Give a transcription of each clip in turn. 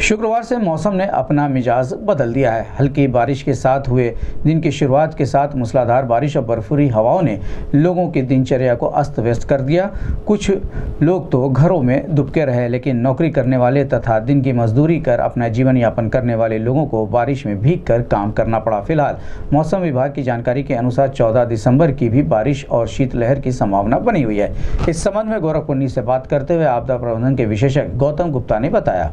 शुक्रवार से मौसम ने अपना मिजाज बदल दिया है। हल्की बारिश के साथ हुए दिन की शुरुआत के साथ मूसलाधार बारिश और बर्फीली हवाओं ने लोगों की दिनचर्या को अस्त व्यस्त कर दिया। कुछ लोग तो घरों में दुबके रहे, लेकिन नौकरी करने वाले तथा दिन की मजदूरी कर अपना जीवन यापन करने वाले लोगों को बारिश में भीग कर काम करना पड़ा। फ़िलहाल मौसम विभाग की जानकारी के अनुसार चौदह दिसंबर की भी बारिश और शीतलहर की संभावना बनी हुई है। इस संबंध में गोरखपुन्नी से बात करते हुए आपदा प्रबंधन के विशेषज्ञ गौतम गुप्ता ने बताया।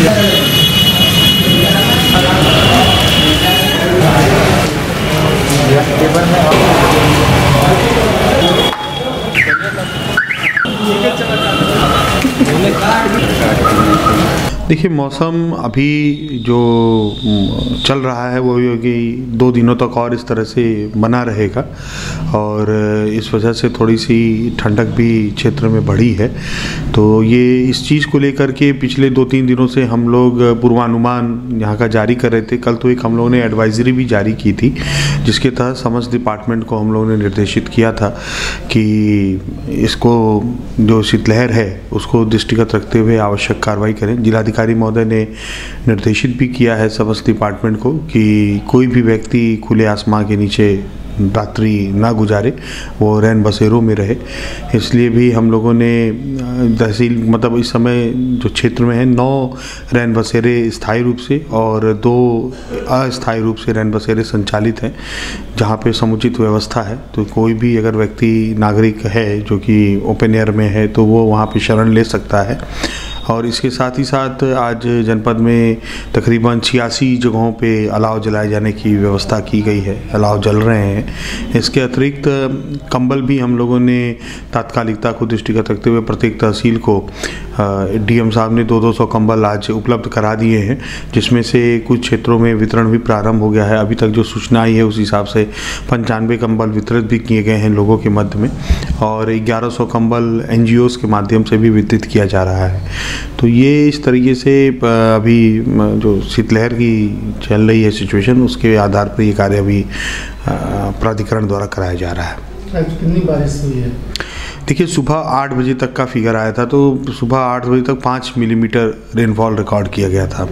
Thank you. देखिए, मौसम अभी जो चल रहा है, वो कि दो दिनों तक और इस तरह से बना रहेगा और इस वजह से थोड़ी सी ठंडक भी क्षेत्र में बढ़ी है। तो ये इस चीज़ को लेकर के पिछले दो तीन दिनों से हम लोग पूर्वानुमान यहाँ का जारी कर रहे थे। कल तो एक हम लोगों ने एडवाइजरी भी जारी की थी, जिसके तहत समस्त डिपार्टमेंट को हम लोगों ने निर्देशित किया था कि इसको जो शीतलहर है, उसको दृष्टिगत रखते हुए आवश्यक कार्रवाई करें। जिलाधिकारी महोदय ने निर्देशित भी किया है समस्त डिपार्टमेंट को कि कोई भी व्यक्ति खुले आसमान के नीचे रात्रि ना गुजारे, वो रैन बसेरों में रहे। इसलिए भी हम लोगों ने, तहसील मतलब इस समय जो क्षेत्र में है, नौ रैन बसेरे स्थायी रूप से और दो अस्थायी रूप से रैन बसेरे संचालित हैं, जहाँ पे समुचित व्यवस्था है। तो कोई भी अगर व्यक्ति नागरिक है, जो कि ओपन एयर में है तो वो वहाँ पे शरण ले सकता है। और इसके साथ ही साथ आज जनपद में तकरीबन छियासी जगहों पे अलाव जलाए जाने की व्यवस्था की गई है। अलाव जल रहे हैं। इसके अतिरिक्त कंबल भी हम लोगों ने तात्कालिकता को दृष्टिगत रखते हुए प्रत्येक तहसील को डीएम साहब ने दो दो सौ कंबल आज उपलब्ध करा दिए हैं, जिसमें से कुछ क्षेत्रों में वितरण भी प्रारंभ हो गया है। अभी तक जो सूचना आई है, उस हिसाब से पंचानवे कंबल वितरित भी किए गए हैं लोगों के मध्य में, और ग्यारह सौ कम्बल एन के माध्यम से भी वितरित किया जा रहा है। तो ये इस तरीके से अभी जो शीतलहर की चल रही है सिचुएशन, उसके आधार पर ये कार्य अभी प्राधिकरण द्वारा कराया जा रहा है। कितनी बारिश हुई है? देखिए, सुबह आठ बजे तक का फिगर आया था तो सुबह आठ बजे तक पाँच मिलीमीटर रेनफॉल रिकॉर्ड किया गया था।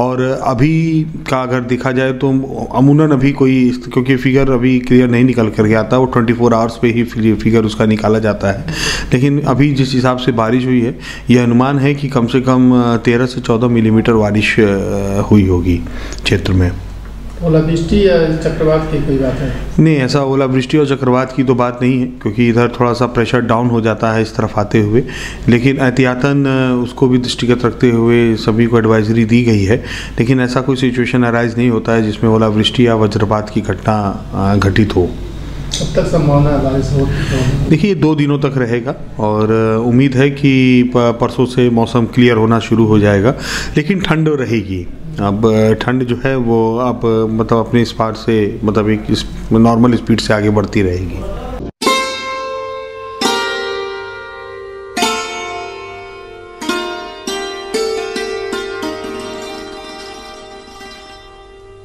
और अभी का अगर देखा जाए तो अमूनन अभी कोई क्योंकि फिगर अभी क्लियर नहीं निकल कर गया था, वो ट्वेंटी फोर आवर्स पे ही फिगर उसका निकाला जाता है। लेकिन अभी जिस हिसाब से बारिश हुई है यह अनुमान है कि कम से कम तेरह से चौदह मिलीमीटर बारिश हुई होगी क्षेत्र में। ओलावृष्टि या चक्रवात की कोई बात है? नहीं ऐसा ओलावृष्टि और चक्रवात की तो बात नहीं है क्योंकि इधर थोड़ा सा प्रेशर डाउन हो जाता है इस तरफ़ आते हुए। लेकिन एहतियातन उसको भी दृष्टिगत रखते हुए सभी को एडवाइजरी दी गई है। लेकिन ऐसा कोई सिचुएशन अराइज नहीं होता है जिसमें ओलावृष्टि या वज्रपात की घटना घटित हो। कब तक संभावना है बारिश हो देखिए दो दिनों तक रहेगा और उम्मीद है कि परसों से मौसम क्लियर होना शुरू हो जाएगा। लेकिन ठंड रहेगी। अब ठंड जो है वो अब मतलब अपने इस पार से मतलब एक नॉर्मल स्पीड से आगे बढ़ती रहेगी।